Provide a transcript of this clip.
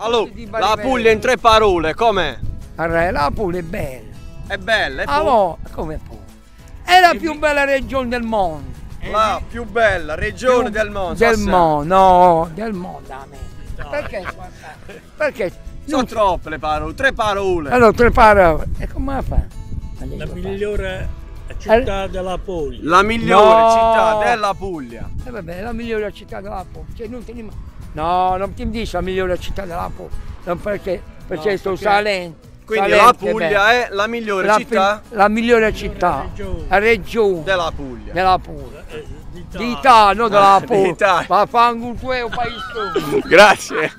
Allora, la Puglia in tre parole, com'è? Allora, la Puglia è bella. È bella, è Ah, poi mo, come può? È la più bella regione del mondo. la più bella regione Più- del mondo. Del mondo, no, del mondo. a me. Perché? Perché? Sono troppe le parole, tre parole. Allora, tre parole. E come fa? La migliore città della Puglia. La migliore No. città della Puglia. Eh vabbè, è la migliore città della Puglia. Cioè, non teniamo- No, non ti dici la migliore città della Puglia. Non perché, perché No, sono perché- Salento. Quindi Salento la Puglia bella. è la migliore la, città la migliore città. regione. La regione della Puglia. della Puglia. Eh, d'Italia. D'Italia, non della Ah, Puglia. d'Italia. Ma fanno un tuo paese. Grazie.